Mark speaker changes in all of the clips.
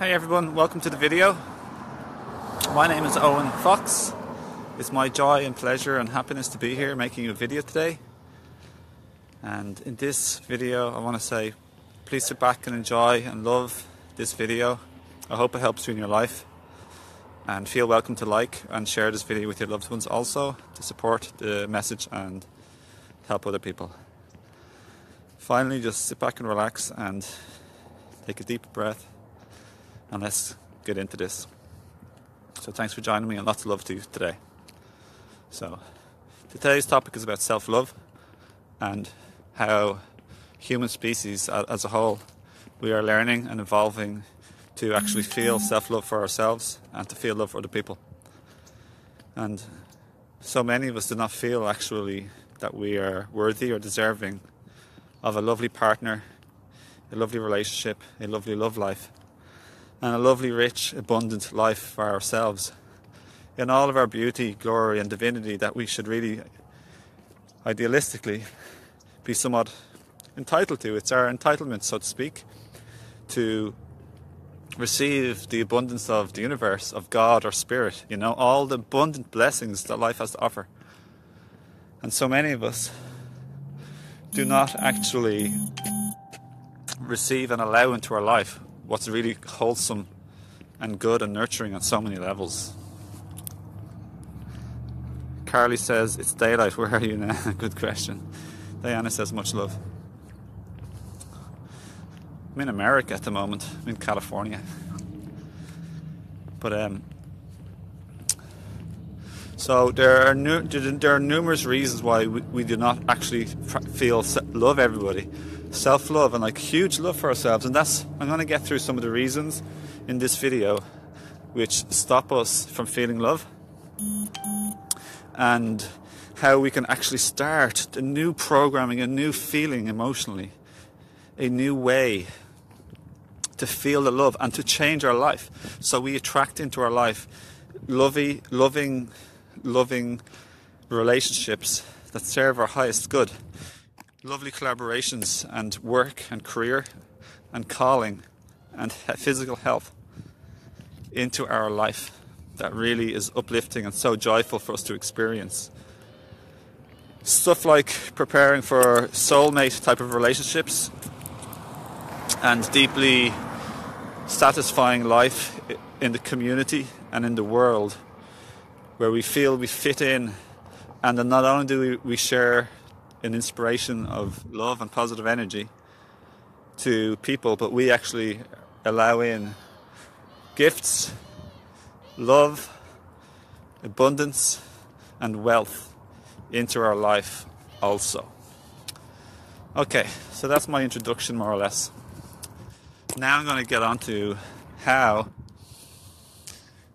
Speaker 1: Hi everyone, welcome to the video. My name is Owen Fox. It's my joy and pleasure and happiness to be here making a video today. And in this video, I want to say please sit back and enjoy and love this video. I hope it helps you in your life. And feel welcome to like and share this video with your loved ones also to support the message and help other people. Finally, just sit back and relax and take a deep breath and let's get into this. So, thanks for joining me and lots of love to you today. So, today's topic is about self love and how human species as a whole we are learning and evolving to actually feel self love for ourselves and to feel love for other people. And so many of us do not feel actually that we are worthy or deserving of a lovely partner, a lovely relationship, a lovely love life and a lovely, rich, abundant life for ourselves. In all of our beauty, glory, and divinity, that we should really, idealistically, be somewhat entitled to. It's our entitlement, so to speak, to receive the abundance of the universe, of God or Spirit, you know, all the abundant blessings that life has to offer. And so many of us do not actually receive and allow into our life what's really wholesome and good and nurturing on so many levels. Carly says, It's daylight, where are you now? good question. Diana says, Much love. I'm in America at the moment, I'm in California. But, um, so there are nu- there are numerous reasons why we, we do not actually feel love everybody self love and like huge love for ourselves. And that's, I'm going to get through some of the reasons in this video which stop us from feeling love and how we can actually start a new programming, a new feeling emotionally, a new way to feel the love and to change our life. So we attract into our life lovey, loving, loving relationships that serve our highest good lovely collaborations and work and career and calling and physical health into our life that really is uplifting and so joyful for us to experience. Stuff like preparing for soulmate type of relationships and deeply satisfying life in the community and in the world where we feel we fit in and then not only do we share an inspiration of love and positive energy to people, but we actually allow in gifts, love, abundance, and wealth into our life also. Okay, so that's my introduction, more or less. Now I'm going to get on to how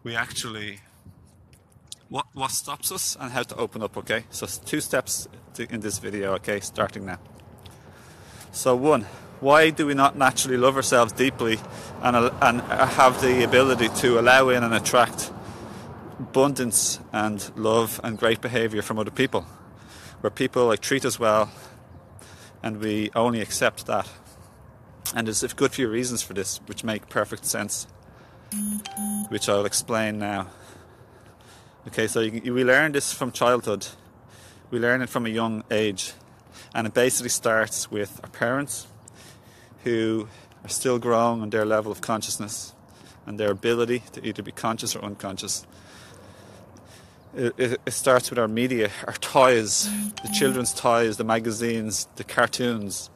Speaker 1: we actually what what stops us and how to open up okay so two steps in this video okay? Starting now. So one why do we not naturally love ourselves deeply and, and uh, have the ability to allow in and attract abundance and love and great behavior from other people? Where people like treat us well and we only accept that. And there's good few reasons for this which make perfect sense which I'll explain now. Okay, so you, we learn this from childhood. We learn it from a young age. And it basically starts with our parents who are still growing on their level of consciousness and their ability to either be conscious or unconscious. It, it, it starts with our media, our toys, the children's toys, the magazines, the cartoons,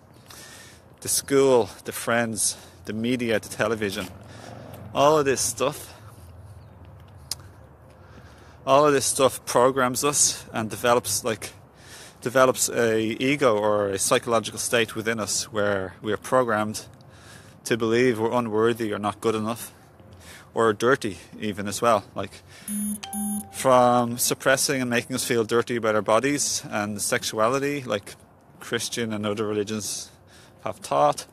Speaker 1: the school, the friends, the media, the television. All of this stuff all of this stuff programs us and develops like develops a ego or a psychological state within us where we are programmed to believe we're unworthy or not good enough or dirty even as well. Like from suppressing and making us feel dirty about our bodies and sexuality like christian and other religions have taught.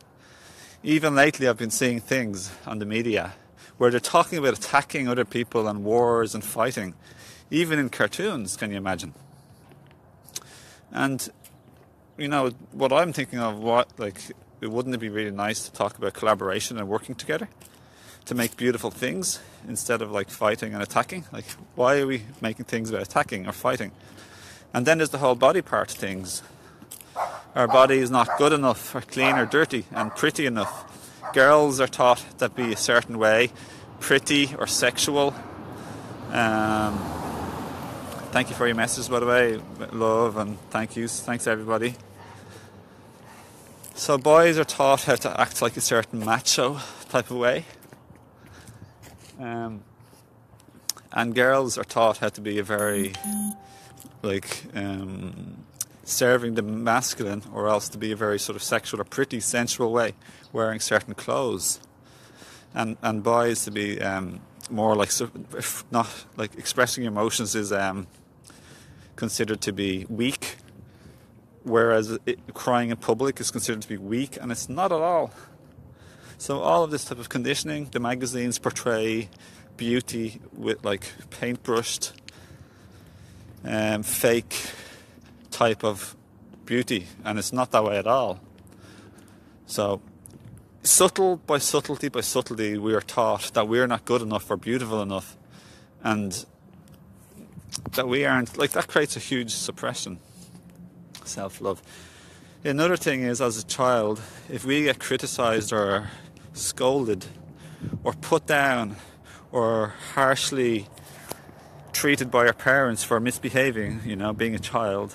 Speaker 1: Even lately i've been seeing things on the media where they're talking about attacking other people and wars and fighting even in cartoons, can you imagine? And you know what I'm thinking of, what like, wouldn't it be really nice to talk about collaboration and working together? to make beautiful things instead of like fighting and attacking. Like, why are we making things about attacking or fighting? And then there's the whole body part things. Our body is not good enough, or clean, or dirty, and pretty enough. Girls are taught to be a certain way, pretty or sexual. Um, thank you for your message, by the way. Love and thank yous. Thanks, everybody. So, boys are taught how to act like a certain macho type of way. Um, and girls are taught how to be a very, like, um, serving the masculine, or else to be a very sort of sexual or pretty, sensual way, wearing certain clothes. And, and boys to be um, more like, not like expressing emotions is um, considered to be weak, whereas it, crying in public is considered to be weak, and it's not at all. So all of this type of conditioning, the magazines portray beauty with like paintbrushed, um, fake type of beauty, and it's not that way at all. So subtle by subtlety by subtlety, we are taught that we're not good enough or beautiful enough, and that we aren't like that creates a huge suppression, self love. Another thing is, as a child, if we get criticized or scolded or put down or harshly treated by our parents for misbehaving, you know, being a child,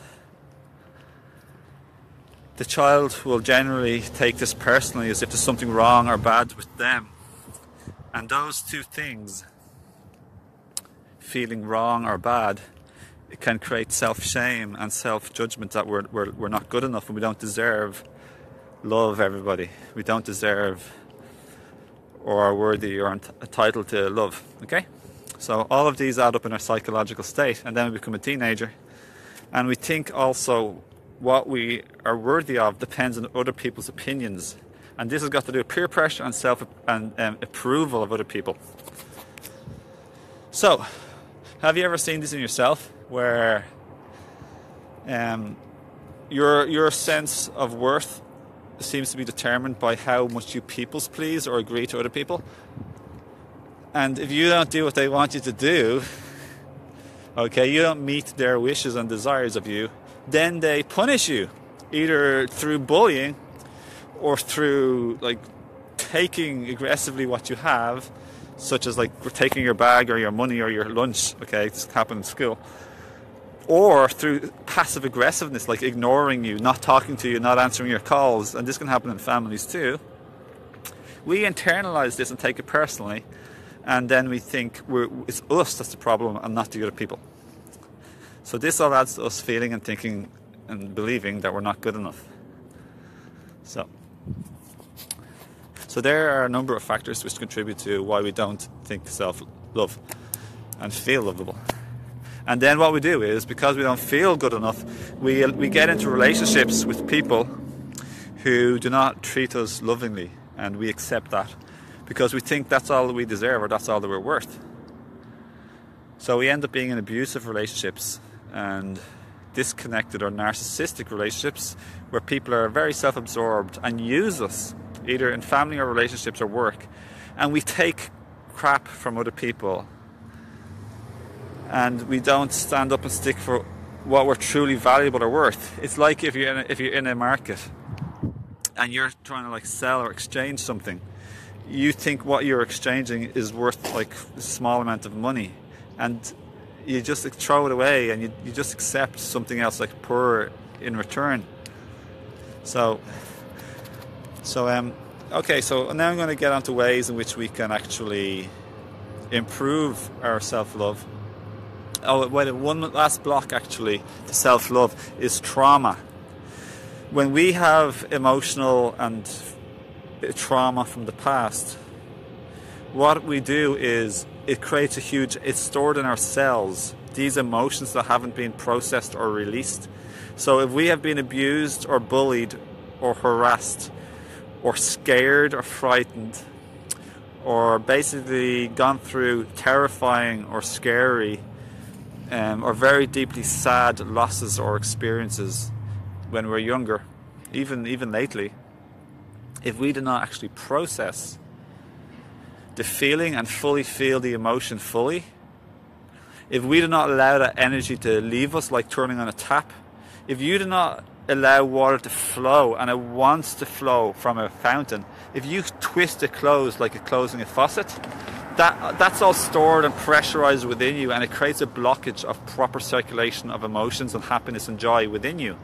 Speaker 1: the child will generally take this personally as if there's something wrong or bad with them. And those two things, feeling wrong or bad, it can create self shame and self judgment that we're, we're, we're not good enough and we don't deserve love everybody. We don't deserve or are worthy or entitled to love. Okay? So all of these add up in our psychological state, and then we become a teenager. And we think also what we are worthy of depends on other people's opinions. And this has got to do with peer pressure and self and um, approval of other people. So, have you ever seen this in yourself where um, your your sense of worth seems to be determined by how much you people's please or agree to other people. And if you don't do what they want you to do, okay, you don't meet their wishes and desires of you, then they punish you either through bullying or through like taking aggressively what you have, such as like taking your bag or your money or your lunch. Okay, this happened in school or through passive aggressiveness, like ignoring you, not talking to you, not answering your calls, and this can happen in families too. We internalize this and take it personally, and then we think it's us that's the problem and not the other people. So this all adds to us feeling and thinking and believing that we're not good enough. So, so there are a number of factors which contribute to why we don't think self-love and feel lovable. And then what we do is, because we don't feel good enough, we, we get into relationships with people who do not treat us lovingly, and we accept that because we think that's all we deserve or that's all that we're worth. So we end up being in abusive relationships and disconnected or narcissistic relationships where people are very self absorbed and use us, either in family or relationships or work, and we take crap from other people and we don't stand up and stick for what we're truly valuable or worth. It's like if you're in a, if you're in a market and you're trying to like sell or exchange something, you think what you're exchanging is worth like a small amount of money, and you just throw it away and you, you just accept something else like poor in return. So, so um, okay. So now I'm going to get onto ways in which we can actually improve our self love oh, wait, one last block actually to self love is trauma. When we have emotional and trauma from the past, what we do is it creates a huge, it's stored in our cells, these emotions that haven't been processed or released. So if we have been abused or bullied or harassed or scared or frightened or basically gone through terrifying or scary um, or very deeply sad losses or experiences when we're younger, even even lately, if we do not actually process the feeling and fully feel the emotion fully, if we do not allow that energy to leave us like turning on a tap, if you do not allow water to flow and it wants to flow from a fountain, if you twist it closed like a closing a faucet, that that's all stored and pressurized within you and it creates a blockage of proper circulation of emotions and happiness and joy within you.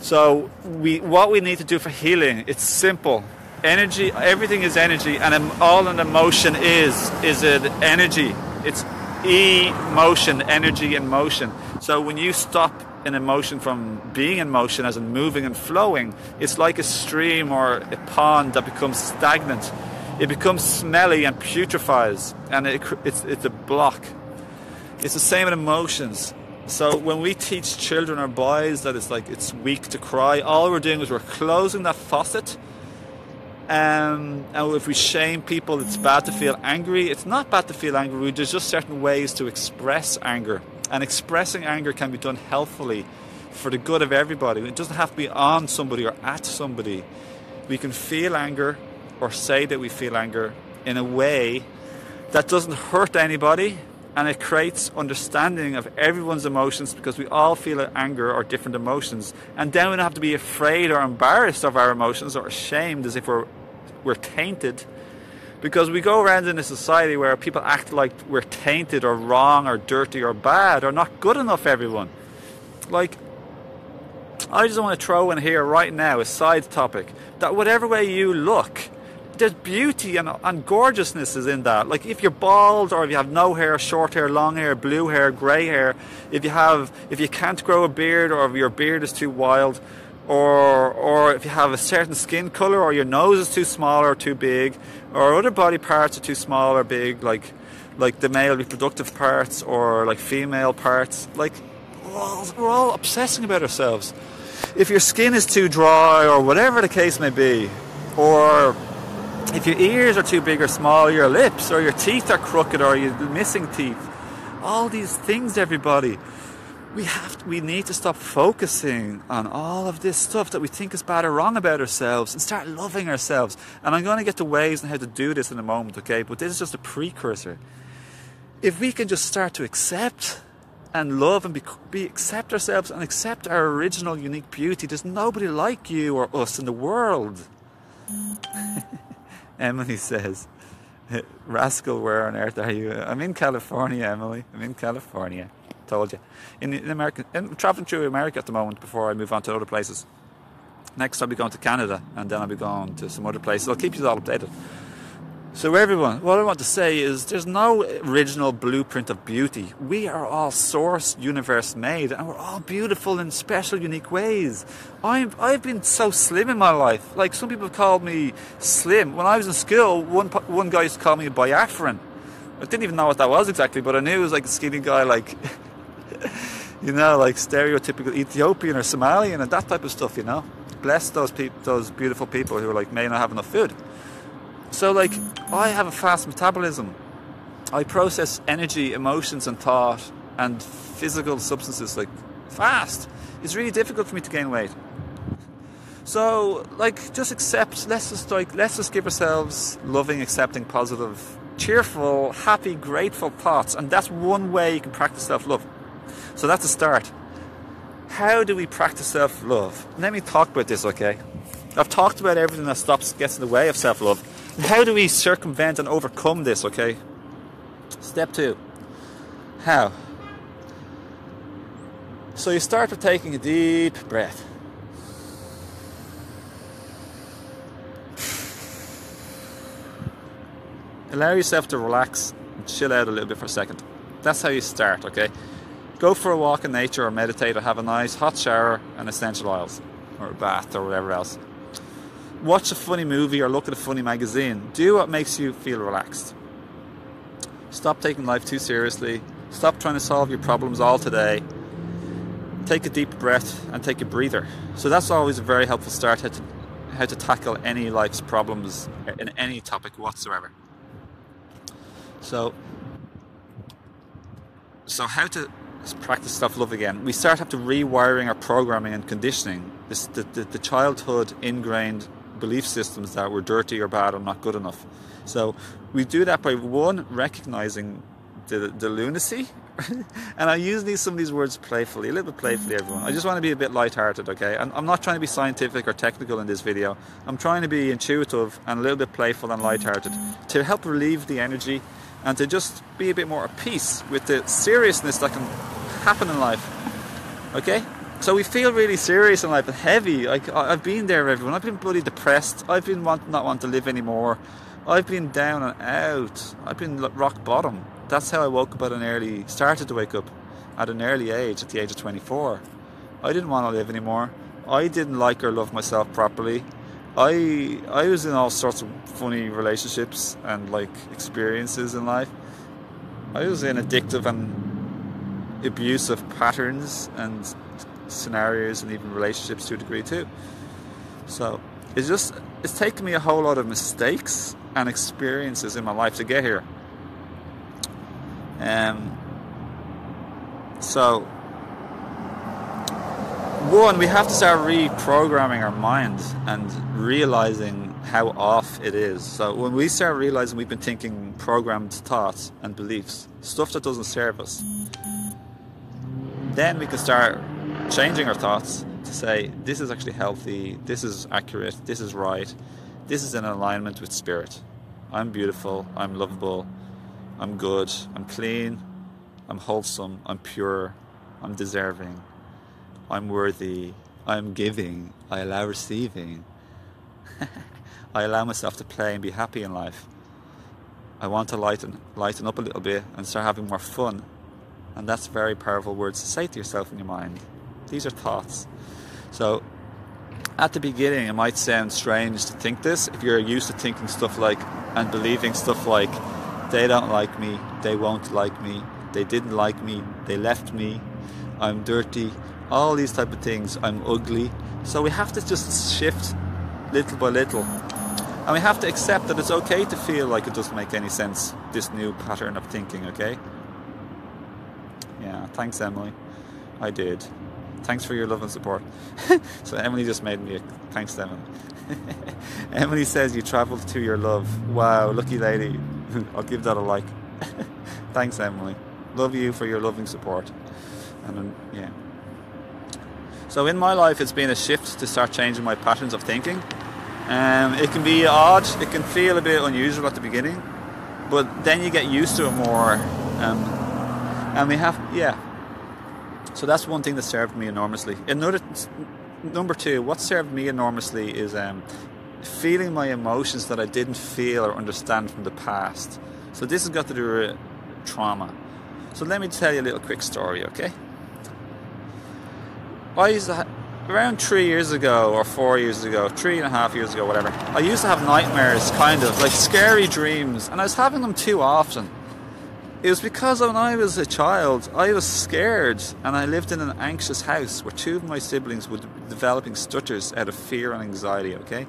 Speaker 1: So we what we need to do for healing, it's simple. Energy, everything is energy and all an emotion is is an energy. It's emotion, energy and motion. So when you stop an emotion from being in motion as in moving and flowing, it's like a stream or a pond that becomes stagnant. It becomes smelly and putrefies, and it, it's, it's a block. It's the same in emotions. So when we teach children or boys that it's like it's weak to cry, all we're doing is we're closing that faucet. Um, and if we shame people, it's bad to feel angry. It's not bad to feel angry. We there's just certain ways to express anger. And expressing anger can be done healthfully for the good of everybody. It doesn't have to be on somebody or at somebody. We can feel anger or say that we feel anger in a way that doesn't hurt anybody and it creates understanding of everyone's emotions because we all feel anger or different emotions and then we don't have to be afraid or embarrassed of our emotions or ashamed as if we're we're tainted because we go around in a society where people act like we're tainted or wrong or dirty or bad or not good enough, everyone. Like, I just want to throw in here right now a side topic that whatever way you look, there's beauty and, and gorgeousness is in that. Like if you're bald or if you have no hair, short hair, long hair, blue hair, grey hair, if you have if you can't grow a beard or if your beard is too wild, or or if you have a certain skin color or your nose is too small or too big or other body parts are too small or big like like the male reproductive parts or like female parts like we're all, we're all obsessing about ourselves. If your skin is too dry or whatever the case may be or if your ears are too big or small your lips or your teeth are crooked or you're missing teeth all these things everybody we have to, we need to stop focusing on all of this stuff that we think is bad or wrong about ourselves and start loving ourselves. And I'm going to get to ways and how to do this in a moment, okay? But this is just a precursor. If we can just start to accept and love and be, be accept ourselves and accept our original unique beauty, there's nobody like you or us in the world. Emily says, Rascal, where on earth are you? I'm in California, Emily. I'm in California told you. In, in America, in, traveling through America at the moment before I move on to other places. Next, I'll be going to Canada, and then I'll be going to some other places. I'll keep you all updated. So, everyone, what I want to say is there's no original blueprint of beauty. We are all source universe made, and we're all beautiful in special, unique ways. I've, I've been so slim in my life. Like, some people have called me slim. When I was in school, one, one guy used to call me a biafran. I didn't even know what that was exactly, but I knew it was like a skinny guy, like you know, like stereotypical Ethiopian or Somalian and that type of stuff, you know. Bless those those beautiful people who are like may not have enough food. So like, I have a fast metabolism. I process energy, emotions, and thought and physical substances like fast. It's really difficult for me to gain weight. So like, just accept. Let's just like, let's just give ourselves loving, accepting, positive, cheerful, happy, grateful thoughts, and that's one way you can practice self-love. So that's a start. How do we practice self love? Let me talk about this, okay? I've talked about everything that stops, gets in the way of self love. How do we circumvent and overcome this, okay? Step two. How? So you start with taking a deep breath. Allow yourself to relax and chill out a little bit for a second. That's how you start, okay? Go for a walk in nature or meditate or have a nice hot shower and essential oils or a bath or whatever else. Watch a funny movie or look at a funny magazine. Do what makes you feel relaxed. Stop taking life too seriously. Stop trying to solve your problems all today. Take a deep breath and take a breather. So that's always a very helpful start how to, how to tackle any life's problems in any topic whatsoever. So, so how to practice self love again, we start to rewiring our programming and conditioning. This, the, the, the childhood ingrained belief systems that we're dirty or bad or not good enough. So we do that by one recognizing the, the lunacy. and I use these some of these words playfully, a little bit playfully, everyone. I just want to be a bit light-hearted, okay? And I'm not trying to be scientific or technical in this video. I'm trying to be intuitive and a little bit playful and light-hearted to help relieve the energy and to just be a bit more at peace with the seriousness that can happen in life. Okay? So we feel really serious in life and heavy. Like I've been there, everyone. I've been bloody depressed. I've been want, not want to live anymore. I've been down and out. I've been rock bottom. That's how I woke up at an early, started to wake up at an early age, at the age of 24. I didn't want to live anymore. I didn't like or love myself properly. I I was in all sorts of funny relationships and like experiences in life. I was in addictive and abusive patterns and scenarios and even relationships to a degree too. So it's just it's taken me a whole lot of mistakes and experiences in my life to get here. Um, so one, we have to start reprogramming our mind and realizing how off it is. So when we start realizing we've been thinking programmed thoughts and beliefs, stuff that doesn't serve us, then we can start changing our thoughts to say, this is actually healthy, this is accurate, this is right, this is in alignment with spirit. I'm beautiful, I'm lovable, I'm good, I'm clean, I'm wholesome, I'm pure, I'm deserving, I'm worthy, I'm giving, I allow receiving. I allow myself to play and be happy in life. I want to lighten, lighten up a little bit and start having more fun. And that's very powerful words to say to yourself in your mind. These are thoughts. So, at the beginning, it might sound strange to think this if you're used to thinking stuff like and believing stuff like, they don't like me, they won't like me, they didn't like me, they left me, I'm dirty, all these type of things, I'm ugly. So we have to just shift little by little. And we have to accept that it's okay to feel like it doesn't make any sense, this new pattern of thinking, okay? Yeah, thanks, Emily. I did. Thanks for your love and support. so Emily just made me a thanks Emily. Emily says you travelled to your love. Wow, lucky lady. I'll give that a like. thanks, Emily. Love you for your loving support. And yeah. So in my life, it's been a shift to start changing my patterns of thinking. Um, it can be odd. It can feel a bit unusual at the beginning, but then you get used to it more. Um, and we have, yeah, so that's one thing that served me enormously. Another number two, what served me enormously is um, feeling my emotions that I didn't feel or understand from the past. So this has got to do with trauma. So let me tell you a little quick story, okay? I used to ha- around three years ago or four years ago, three and a half years ago, whatever. I used to have nightmares, kind of like scary dreams, and I was having them too often. It was because when I was a child, I was scared and I lived in an anxious house where two of my siblings were developing stutters out of fear and anxiety, okay?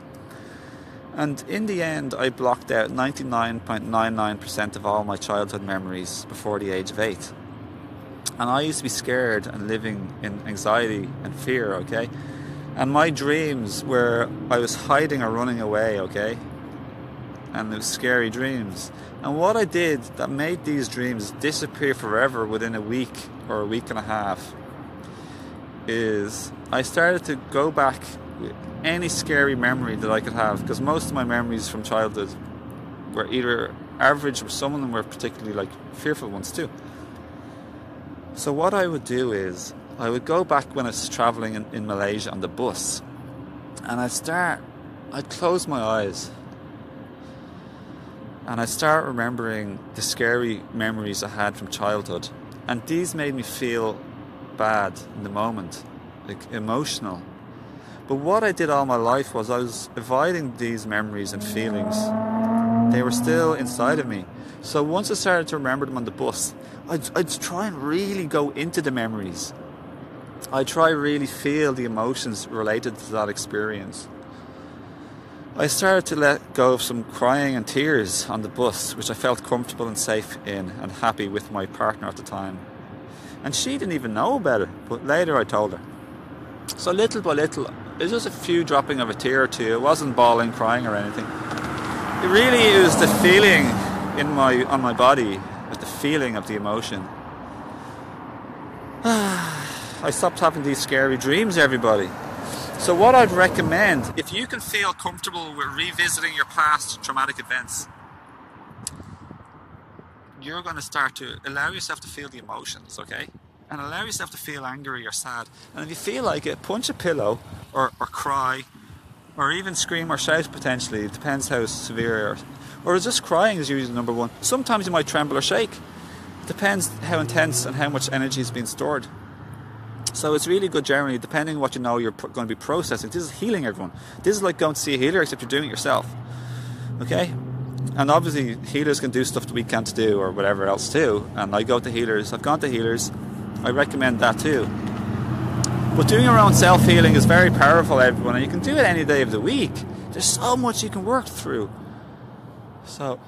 Speaker 1: And in the end, I blocked out 99.99% of all my childhood memories before the age of eight. And I used to be scared and living in anxiety and fear, okay? And my dreams were I was hiding or running away, okay? And was scary dreams. And what I did that made these dreams disappear forever within a week or a week and a half is I started to go back with any scary memory that I could have because most of my memories from childhood were either average or some of them were particularly like fearful ones too. So what I would do is I would go back when I was traveling in, in Malaysia on the bus and I'd start I'd close my eyes and I start remembering the scary memories I had from childhood. And these made me feel bad in the moment, like emotional. But what I did all my life was I was avoiding these memories and feelings. They were still inside of me. So once I started to remember them on the bus, I'd, I'd try and really go into the memories. I'd try really feel the emotions related to that experience. I started to let go of some crying and tears on the bus, which I felt comfortable and safe in and happy with my partner at the time. And she didn't even know about it, but later I told her. So little by little, it was just a few dropping of a tear or two. It wasn't bawling, crying, or anything. It really is the feeling in my on my body, the feeling of the emotion. I stopped having these scary dreams, everybody. So, what I'd recommend, if you can feel comfortable with revisiting your past traumatic events, you're going to start to allow yourself to feel the emotions, okay? And allow yourself to feel angry or sad. And if you feel like it, punch a pillow or, or cry or even scream or shout potentially. It depends how severe. Or, or just crying is usually number one. Sometimes you might tremble or shake. It depends how intense and how much energy is being stored. So it's really good generally, depending on what you know you're going to be processing. This is healing everyone. This is like going to see a healer, except you're doing it yourself. Okay? And obviously, healers can do stuff that we can't do or whatever else too. And I go to healers. I've gone to healers. I recommend that too. But doing your own self healing is very powerful, everyone, and you can do it any day of the week. There's so much you can work through. So,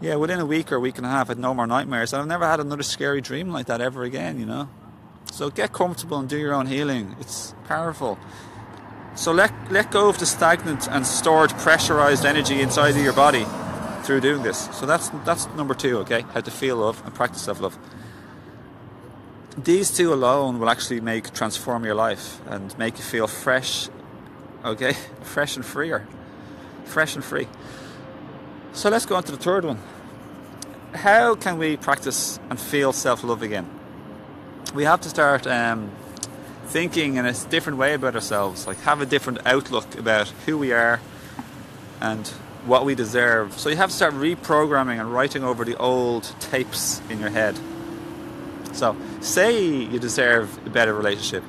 Speaker 1: yeah, within a week or a week and a half, I had no more nightmares. And I've never had another scary dream like that ever again, you know? So get comfortable and do your own healing. It's powerful. So let, let go of the stagnant and stored pressurized energy inside of your body through doing this. So that's that's number two, okay? How to feel love and practice self love. These two alone will actually make transform your life and make you feel fresh, okay? Fresh and freer. Fresh and free. So let's go on to the third one. How can we practice and feel self love again? We have to start um, thinking in a different way about ourselves, like have a different outlook about who we are and what we deserve. So you have to start reprogramming and writing over the old tapes in your head. So, say you deserve a better relationship.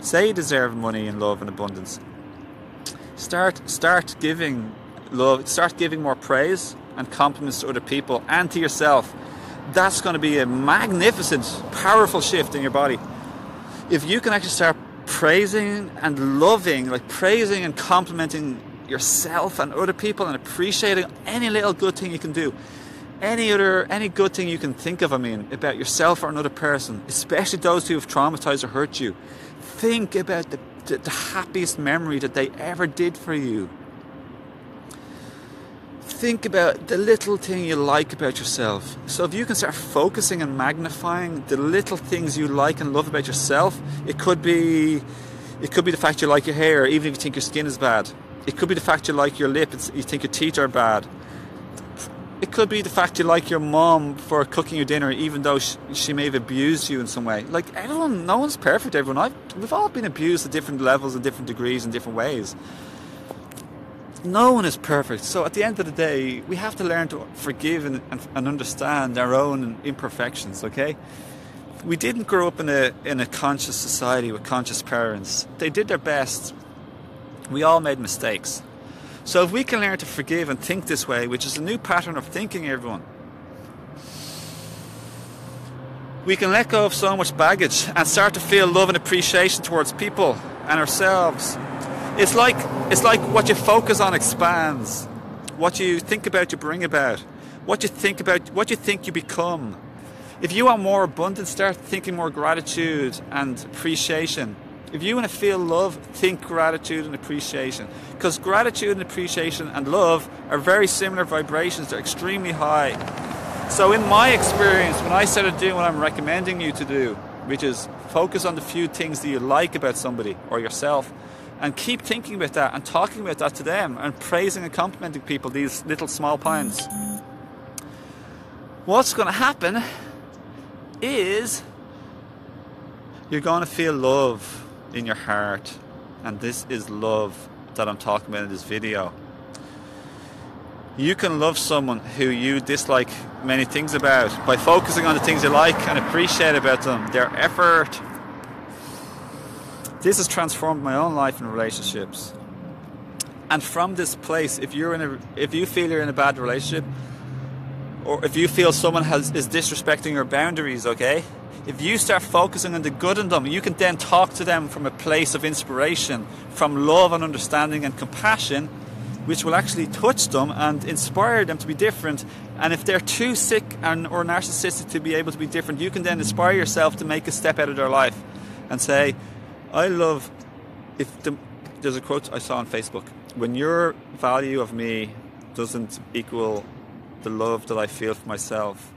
Speaker 1: Say you deserve money and love and abundance. Start start giving love, start giving more praise and compliments to other people and to yourself. That's going to be a magnificent, powerful shift in your body. If you can actually start praising and loving, like praising and complimenting yourself and other people and appreciating any little good thing you can do. Any other, any good thing you can think of, I mean, about yourself or another person, especially those who have traumatized or hurt you. Think about the, the, the happiest memory that they ever did for you think about the little thing you like about yourself. So if you can start focusing and magnifying the little things you like and love about yourself, it could be it could be the fact you like your hair, even if you think your skin is bad. It could be the fact you like your lip, you think your teeth are bad. It could be the fact you like your mom for cooking your dinner, even though she, she may have abused you in some way. Like everyone, no one's perfect. Everyone, I've, we've all been abused at different levels and different degrees and different ways no one is perfect. So at the end of the day, we have to learn to forgive and, and, and, understand our own imperfections. Okay, we didn't grow up in a in a conscious society with conscious parents. They did their best. We all made mistakes. So if we can learn to forgive and think this way, which is a new pattern of thinking, everyone. We can let go of so much baggage and start to feel love and appreciation towards people and ourselves it's like it's like what you focus on expands. What you think about, you bring about. What you think about, what you think you become. If you want more abundance, start thinking more gratitude and appreciation. If you want to feel love, think gratitude and appreciation. Because gratitude and appreciation and love are very similar vibrations, they're extremely high. So, in my experience, when I started doing what I'm recommending you to do, which is focus on the few things that you like about somebody or yourself, and keep thinking about that and talking about that to them and praising and complimenting people, these little small points. What's going to happen is you're going to feel love in your heart, and this is love that I'm talking about in this video. You can love someone who you dislike many things about by focusing on the things you like and appreciate about them, their effort, this has transformed my own life and relationships. And from this place, if you're in a, if you feel you're in a bad relationship, or if you feel someone has is disrespecting your boundaries, okay, if you start focusing on the good in them, you can then talk to them from a place of inspiration, from love and understanding and compassion, which will actually touch them and inspire them to be different. And if they're too sick and or narcissistic to be able to be different, you can then inspire yourself to make a step out of their life and say, I love if the, there's a quote I saw on Facebook. When your value of me doesn't equal the love that I feel for myself,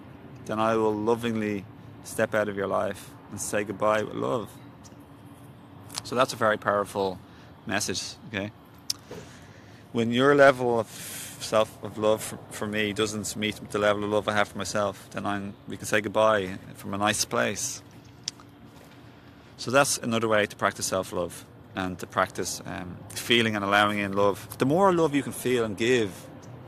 Speaker 1: then I will lovingly step out of your life and say goodbye with love. So that's a very powerful message, okay? When your level of self of love for, for, me doesn't meet the level of love I have for myself, then I'm, we can say goodbye from a nice place. So that's another way to practice self love and to practice um, feeling and allowing in love. The more love you can feel and give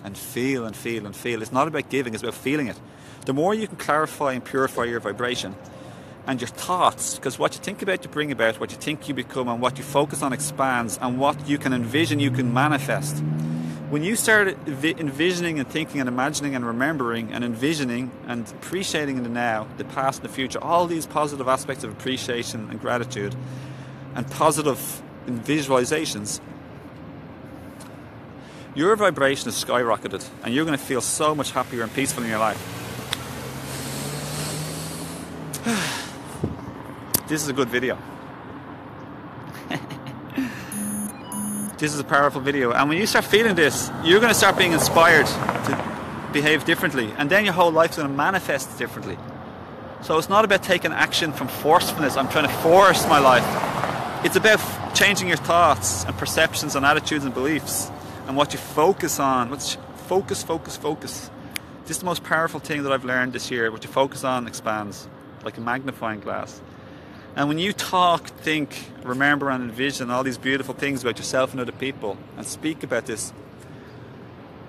Speaker 1: and feel and feel and feel, it's not about giving, it's about feeling it. The more you can clarify and purify your vibration and your thoughts, because what you think about, you bring about, what you think, you become, and what you focus on expands, and what you can envision, you can manifest. When you start envisioning and thinking and imagining and remembering and envisioning and appreciating in the now, the past and the future, all these positive aspects of appreciation and gratitude, and positive visualizations, your vibration is skyrocketed and you're going to feel so much happier and peaceful in your life. This is a good video. this is a powerful video. And when you start feeling this, you're going to start being inspired to behave differently. And then your whole life's going to manifest differently. So it's not about taking action from forcefulness. I'm trying to force my life. It's about changing your thoughts and perceptions and attitudes and beliefs and what you focus on. What's focus, focus, focus. This is the most powerful thing that I've learned this year. What you focus on expands like a magnifying glass. And when you talk, think, remember, and envision all these beautiful things about yourself and other people and speak about this,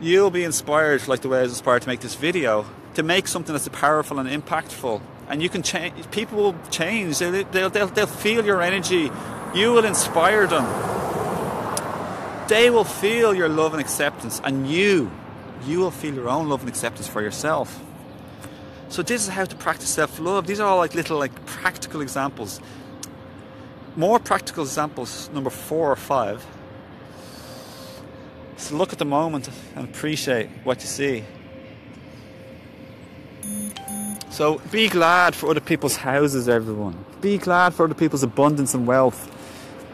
Speaker 1: you'll be inspired, like the way I was inspired to make this video, to make something that's powerful and impactful. And you can change, people will change, they'll, they'll, they'll, they'll feel your energy, you will inspire them. They will feel your love and acceptance, and you, you will feel your own love and acceptance for yourself. So this is how to practice self-love. These are all like little like practical examples. More practical examples, number four or five. So look at the moment and appreciate what you see. So be glad for other people's houses, everyone. Be glad for other people's abundance and wealth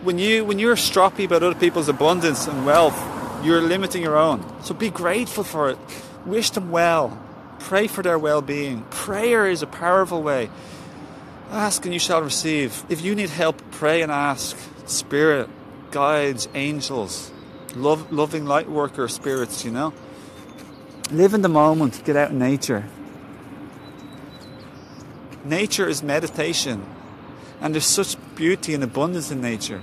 Speaker 1: when you when you're stroppy about other people's abundance and wealth, you're limiting your own. So be grateful for it. Wish them well. Pray for their well-being. Prayer is a powerful way. Ask and you shall receive. If you need help, pray and ask. Spirit, guides, angels, love, loving light worker spirits, you know. Live in the moment. Get out in nature. Nature is meditation. And there's such beauty and abundance in nature.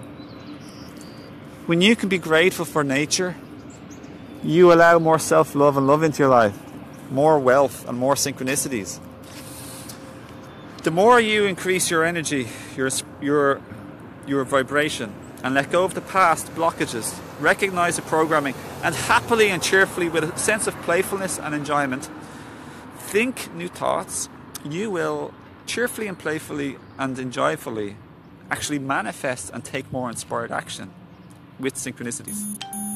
Speaker 1: When you can be grateful for nature, you allow more self love and love into your life, more wealth and more synchronicities. The more you increase your energy, your, your, your vibration, and let go of the past blockages, recognize the programming, and happily and cheerfully, with a sense of playfulness and enjoyment, think new thoughts, you will cheerfully and playfully and enjoyfully actually manifest and take more inspired action with synchronicities.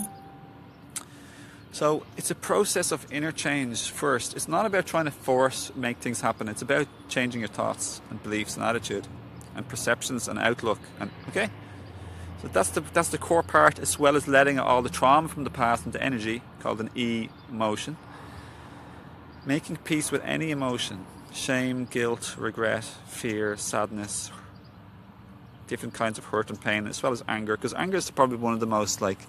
Speaker 1: So it's a process of interchange first. It's not about trying to force make things happen. It's about changing your thoughts and beliefs and attitude and perceptions and outlook. And okay, so that's the that's the core part, as well as letting all the trauma from the past into energy, called an E emotion. Making peace with any emotion, shame, guilt, regret, fear, sadness, different kinds of hurt and pain, as well as anger, because anger is probably one of the most like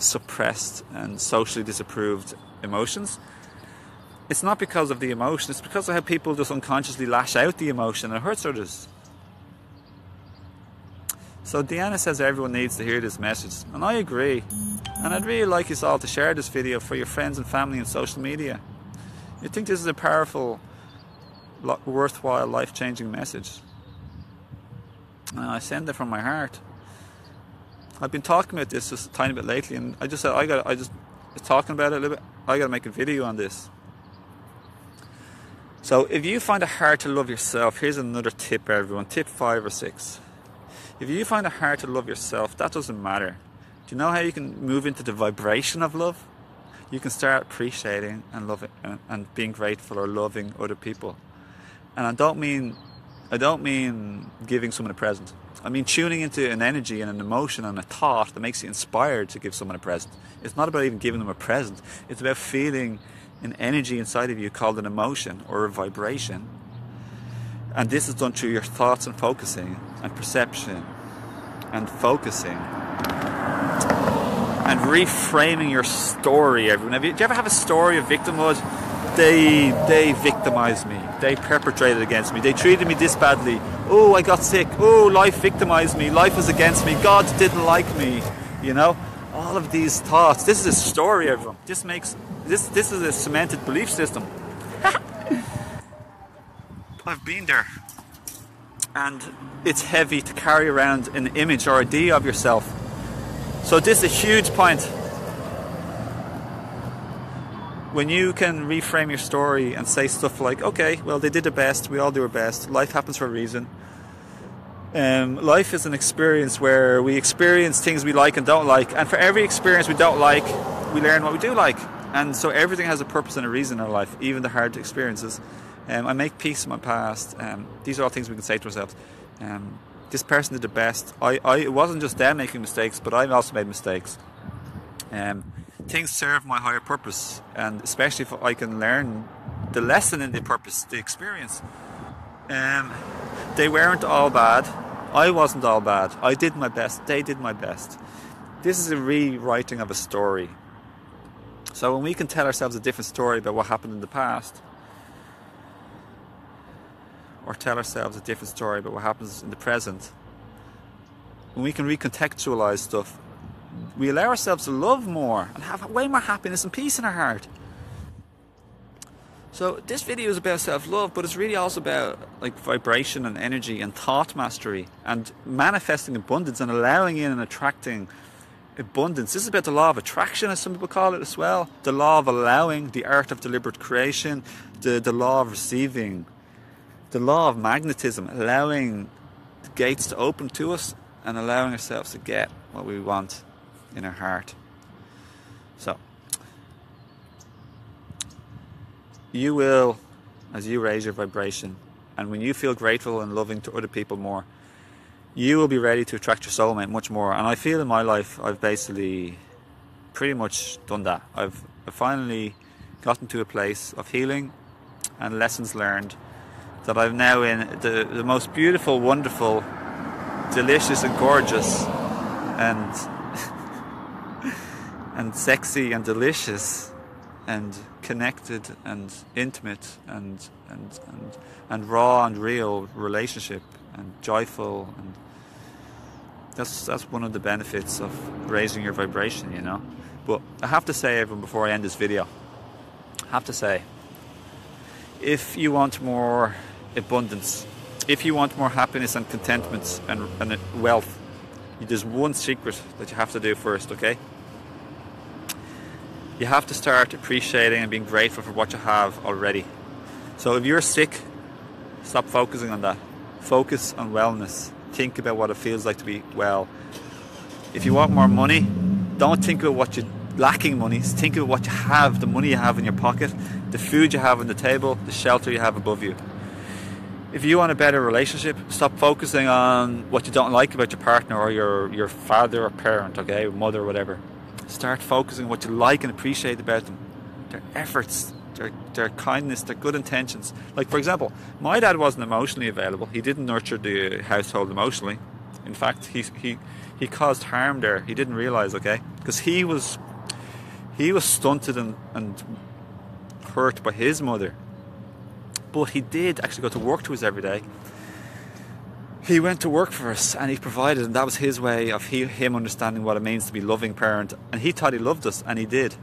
Speaker 1: suppressed and socially disapproved emotions. It's not because of the emotion, it's because of how people just unconsciously lash out the emotion and it hurts others. So Deanna says everyone needs to hear this message, and I agree. And I'd really like you all to share this video for your friends and family on social media. You think this is a powerful, worthwhile, life-changing message? And I send it from my heart. I've been talking about this just a tiny bit lately, and I just said I got I just was talking about it a little bit. I got to make a video on this. So if you find it hard to love yourself, here's another tip, everyone. Tip five or six. If you find it hard to love yourself, that doesn't matter. Do you know how you can move into the vibration of love? You can start appreciating and loving and, and being grateful or loving other people. And I don't mean I don't mean giving someone a present. I mean, tuning into an energy and an emotion and a thought that makes you inspired to give someone a present. It's not about even giving them a present, it's about feeling an energy inside of you called an emotion or a vibration. And this is done through your thoughts and focusing and perception and focusing and reframing your story. Everyone, have you, do you ever have a story of victimhood? They they victimized me. They perpetrated against me. They treated me this badly. Oh, I got sick. Oh, life victimized me. Life was against me. God didn't like me. You know, all of these thoughts. This is a story, everyone. This makes this this is a cemented belief system. I've been there. And it's heavy to carry around an image or idea of yourself. So this is a huge point. When you can reframe your story and say stuff like, okay, well, they did their best, we all do our best, life happens for a reason. Um, life is an experience where we experience things we like and don't like, and for every experience we don't like, we learn what we do like. And so everything has a purpose and a reason in our life, even the hard experiences. Um, I make peace with my past. Um, these are all things we can say to ourselves. Um, this person did the best. I, I, it wasn't just them making mistakes, but I also made mistakes. Um, things serve my higher purpose, and especially if I can learn the lesson in the purpose, the experience. Um, they weren't all bad. I wasn't all bad. I did my best. They did my best. This is a rewriting of a story. So when we can tell ourselves a different story about what happened in the past, or tell ourselves a different story about what happens in the present, when we can recontextualize stuff, we allow ourselves to love more and have way more happiness and peace in our heart. So this video is about self-love, but it's really also about like vibration and energy and thought mastery and manifesting abundance and allowing in and attracting abundance. This is about the law of attraction, as some people call it as well. The law of allowing, the art of deliberate creation, the, the law of receiving, the law of magnetism, allowing the gates to open to us and allowing ourselves to get what we want in our heart. So, you will, as you raise your vibration, and when you feel grateful and loving to other people more, you will be ready to attract your soulmate much more. And I feel in my life, I've basically pretty much done that. I've finally gotten to a place of healing and lessons learned that I'm now in the, the most beautiful, wonderful, delicious, and gorgeous, and and sexy and delicious, and connected and intimate and and and, and raw and real relationship and joyful and that's that's one of the benefits of raising your vibration, you know. But I have to say, everyone, before I end this video, I have to say, if you want more abundance, if you want more happiness and contentment and, and wealth, there's one secret that you have to do first, okay? You have to start appreciating and being grateful for what you have already. So if you're sick, stop focusing on that. Focus on wellness. Think about what it feels like to be well. If you want more money, don't think about what you're lacking money. Think about what you have, the money you have in your pocket, the food you have on the table, the shelter you have above you if you want a better relationship, stop focusing on what you don't like about your partner or your, your father or parent, okay, mother or whatever. Start focusing on what you like and appreciate about them. Their efforts, their, their kindness, their good intentions. Like, for example, my dad wasn't emotionally available. He didn't nurture the household emotionally. In fact, he, he, he caused harm there. He didn't realize, okay? Because he was, he was stunted and, and hurt by his mother but he did actually go to work to us every day. He went to work for us and he provided, and that was his way of he, him understanding what it means to be loving parent. And he thought he loved us, and he did,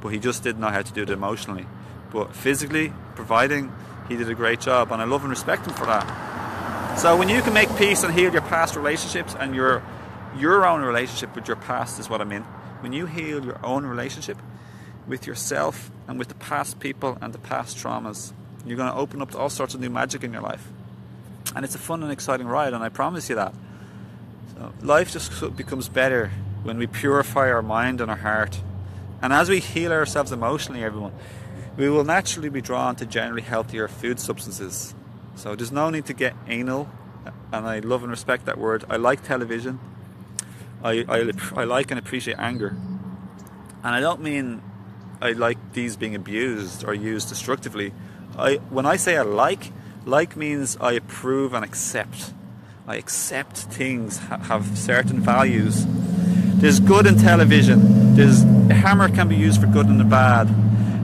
Speaker 1: but he just didn't know how to do it emotionally. But physically, providing, he did a great job, and I love and respect him for that. So when you can make peace and heal your past relationships and your your own relationship with your past is what I mean. When you heal your own relationship with yourself and with the past people and the past traumas, you're going to open up to all sorts of new magic in your life. And it's a fun and exciting ride, and I promise you that. So life just becomes better when we purify our mind and our heart. And as we heal ourselves emotionally, everyone, we will naturally be drawn to generally healthier food substances. So there's no need to get anal and I love and respect that word. I like television. I, I, I like and appreciate anger. And I don't mean I like these being abused or used destructively. I, when I say I like, like means I approve and accept. I accept things ha- have certain values. There's good in television. There's a hammer can be used for good and the bad.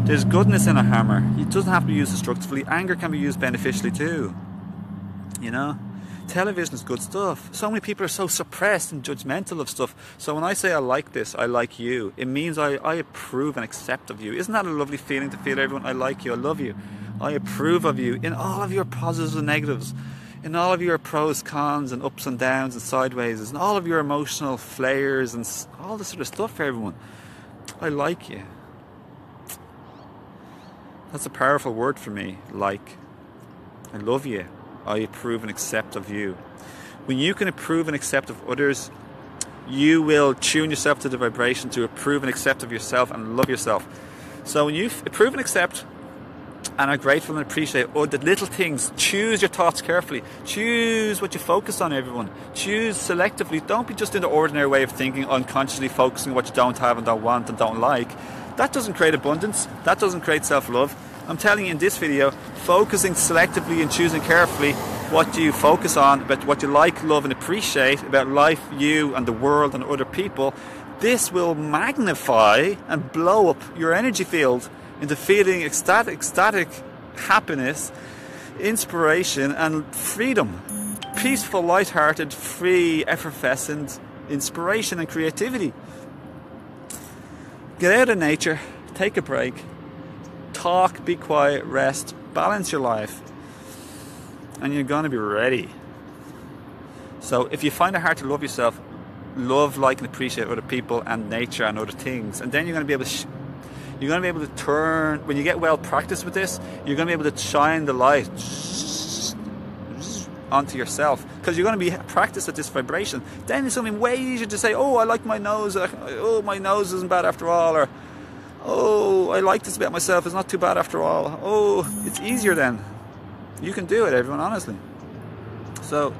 Speaker 1: There's goodness in a hammer. It doesn't have to be used destructively. Anger can be used beneficially too. You know? Television is good stuff. So many people are so suppressed and judgmental of stuff. So when I say I like this, I like you, it means I, I approve and accept of you. Isn't that a lovely feeling to feel everyone? I like you, I love you. I approve of you in all of your positives and negatives, in all of your pros, cons, and ups and downs and sideways, and all of your emotional flares and all this sort of stuff for everyone. I like you. That's a powerful word for me, like. I love you. I approve and accept of you. When you can approve and accept of others, you will tune yourself to the vibration to approve and accept of yourself and love yourself. So when you approve and accept and are grateful and appreciate all the little things, choose your thoughts carefully. Choose what you focus on, everyone. Choose selectively. Don't be just in the ordinary way of thinking, unconsciously focusing on what you don't have and don't want and don't like. That doesn't create abundance. That doesn't create self love. I'm telling you in this video, focusing selectively and choosing carefully what you focus on, about what you like, love, and appreciate about life, you, and the world, and other people, this will magnify and blow up your energy field into feeling ecstatic, ecstatic happiness, inspiration, and freedom. Peaceful, light-hearted, free, effervescent inspiration and creativity. Get out of nature, take a break, talk, be quiet, rest, balance your life, and you're going to be ready. So, if you find it hard to love yourself, love, like, and appreciate other people and nature and other things, and then you're going to be able to. Sh- you're going to be able to turn when you get well practiced with this. You're going to be able to shine the light onto yourself because you're going to be practiced at this vibration. Then it's something way easier to say, "Oh, I like my nose. Uh, oh, my nose isn't bad after all," or Oh, I like this about myself. It's not too bad after all. Oh, it's easier then. You can do it, everyone, honestly. So,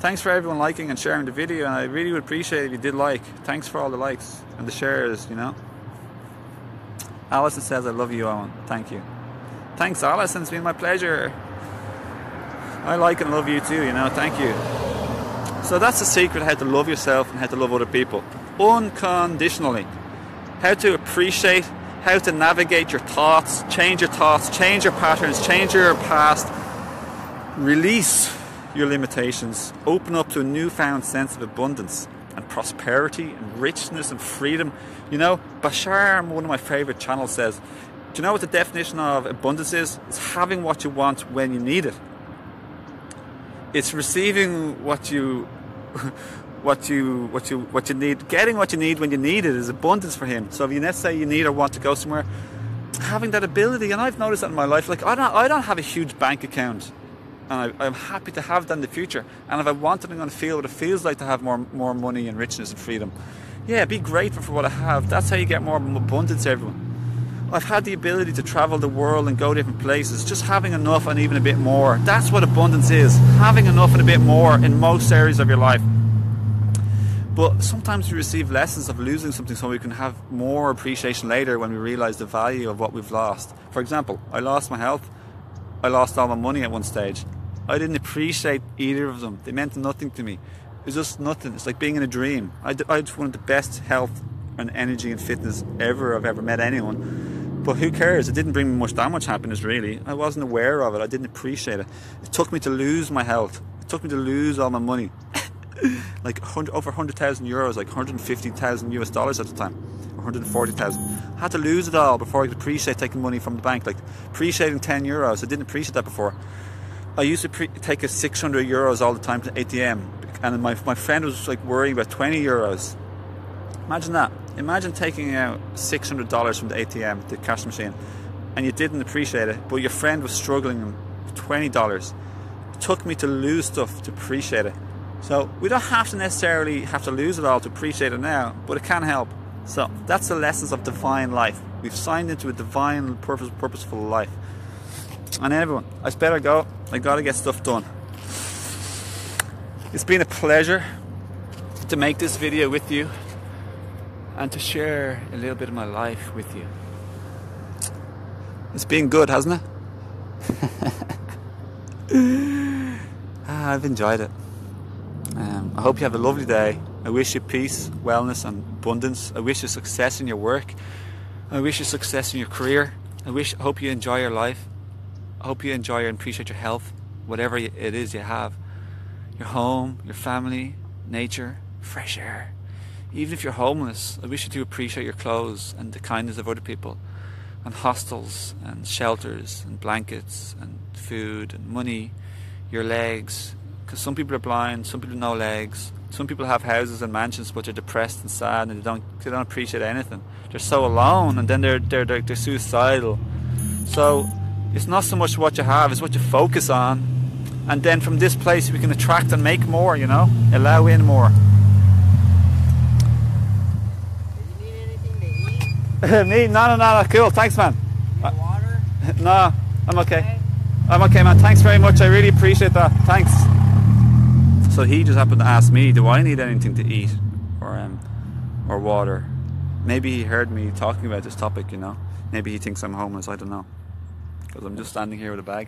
Speaker 1: thanks for everyone liking and sharing the video, and I really would appreciate if you did like. Thanks for all the likes and the shares, you know. Allison says, I love you, Owen. Thank you. Thanks, Allison. It's been my pleasure. I like and love you too, you know. Thank you. So, that's the secret how to love yourself and how to love other people unconditionally how to appreciate, how to navigate your thoughts, change your thoughts, change your patterns, change your past, release your limitations, open up to a newfound sense of abundance and prosperity and richness and freedom. You know, Bashar, one of my favorite channels, says, Do you know what the definition of abundance is? It's having what you want when you need it. It's receiving what you what you what you what you need getting what you need when you need it is abundance for him so if you let's say you need or want to go somewhere having that ability and I've noticed that in my life like I don't I don't have a huge bank account and I, am happy to have that in the future and if I want it I'm going to feel what it feels like to have more more money and richness and freedom yeah be grateful for what I have that's how you get more abundance everyone I've had the ability to travel the world and go different places. Just having enough and even a bit more. That's what abundance is. Having enough and a bit more in most areas of your life. But sometimes we receive lessons of losing something so we can have more appreciation later when we realize the value of what we've lost. For example, I lost my health, I lost all my money at one stage. I didn't appreciate either of them, they meant nothing to me. It was just nothing. It's like being in a dream. I, I had one the best health and energy and fitness ever I've ever met anyone. But who cares? It didn't bring me much that much happiness really. I wasn't aware of it. I didn't appreciate it. It took me to lose my health. It took me to lose all my money. like 100, over 100,000 euros, like 150,000 US dollars at the time, 140,000. I had to lose it all before I could appreciate taking money from the bank. Like appreciating 10 euros, I didn't appreciate that before. I used to pre- take a 600 euros all the time to ATM, and my, my friend was like worrying about 20 euros. Imagine that. Imagine taking out $600 from the ATM, the cash machine, and you didn't appreciate it, but your friend was struggling with $20. It took me to lose stuff to appreciate it. So we don't have to necessarily have to lose it all to appreciate it now, but it can help. So that's the lessons of divine life. We've signed into a divine, purpose, purposeful life. And everyone, I better go. I gotta get stuff done. It's been a pleasure to make this video with you and to share a little bit of my life with you. It's been good, hasn't it? ah, I've enjoyed it. Um, I hope you have a lovely day. I wish you peace, wellness, and abundance. I wish you success in your work. I wish you success in your career. I wish, I hope you enjoy your life. I hope you enjoy and appreciate your health, whatever it is you have. Your home, your family, nature, fresh air. Even if you're homeless, I wish you to appreciate your clothes and the kindness of other people, and hostels and shelters and blankets and food and money, your legs. Because some people are blind, some people have no legs, some people have houses and mansions, but they're depressed and sad, and they don't they don't appreciate anything. They're so alone, and then they're they're they're, they're suicidal. So it's not so much what you have; it's what you focus on, and then from this place we can attract and make more. You know, allow in more. Me? No, no, no, no. Cool. Thanks, man.
Speaker 2: Uh, water?
Speaker 1: No, I'm okay.
Speaker 2: Okay.
Speaker 1: I'm okay, man. Thanks very much. I really appreciate that. Thanks. So he just happened to ask me, "Do I need anything to eat, or um, or water?" Maybe he heard me talking about this topic. You know, maybe he thinks I'm homeless. I don't know, because I'm just standing here with a bag.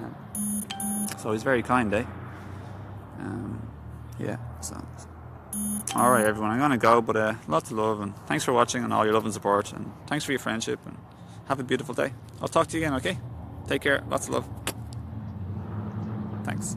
Speaker 1: Um, so he's very kind, eh? Um, yeah. So. All right, everyone. I'm gonna go, but uh, lots of love and thanks for watching and all your love and support and thanks for your friendship and have a beautiful day. I'll talk to you again. Okay. Take care. Lots of love. Thanks.